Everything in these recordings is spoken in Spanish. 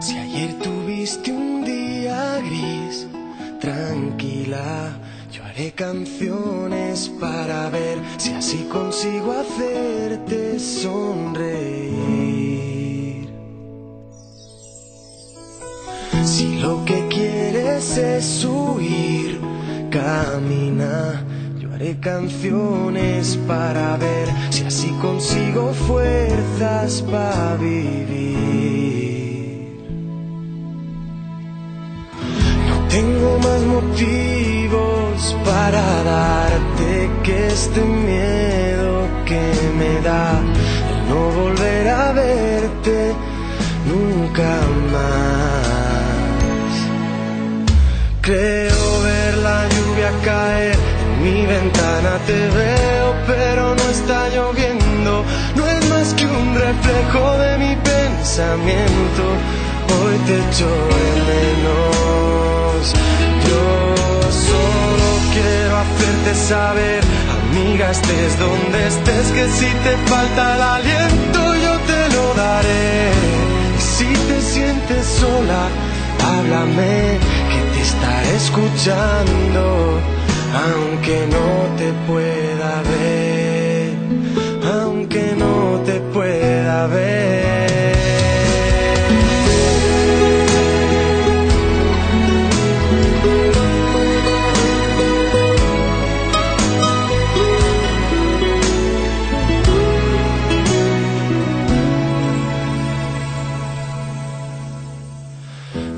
Si ayer tuviste un día gris, tranquila, yo haré canciones para ver si así consigo hacerte sonreír. Si lo que quieres es huir, camina. Yo haré canciones para ver si así consigo fuerzas para vivir. Tengo más motivos para darte que este miedo que me da el no volver a verte nunca más. Creo ver la lluvia caer en mi ventana, te veo, pero no está lloviendo. No es más que un reflejo de mi pensamiento. Hoy te echo de menos. Saber, amiga, estés donde estés, que si te falta el aliento, yo te lo daré. Y si te sientes sola, háblame, que te estaré escuchando, aunque no te pueda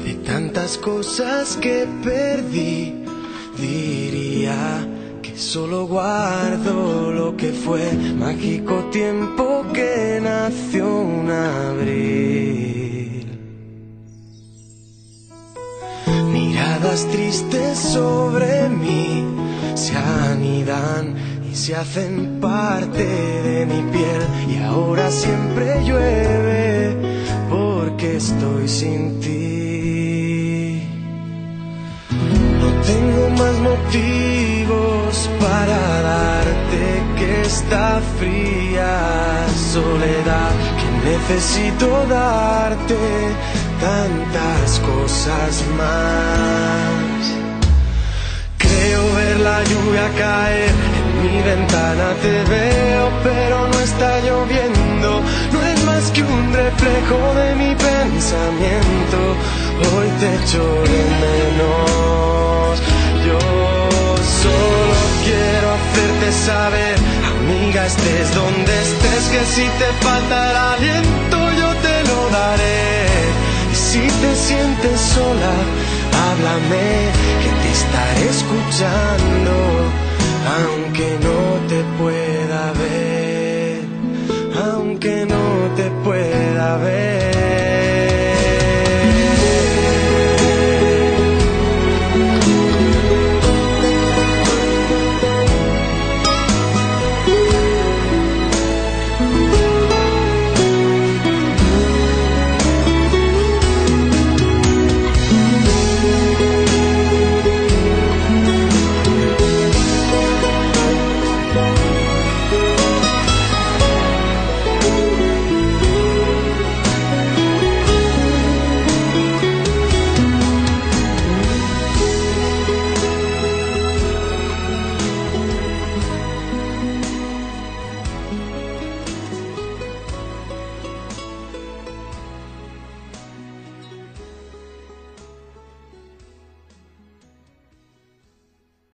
De tantas cosas que perdí, diría que solo guardo lo que fue mágico tiempo que nació un abril. Miradas tristes sobre mí se anidan y se hacen parte de mi piel y ahora siempre llueve porque estoy sin ti. Tengo más motivos para darte que esta fría soledad que necesito darte tantas cosas más. Creo ver la lluvia caer en mi ventana, te veo, pero no está lloviendo. No es más que un reflejo de mi pensamiento. Hoy te echo de menos. Amiga, estés donde estés, que si te falta aliento, yo te lo daré. Y si te sientes sola, háblame, que te estaré escuchando, aunque no te pueda ver, aunque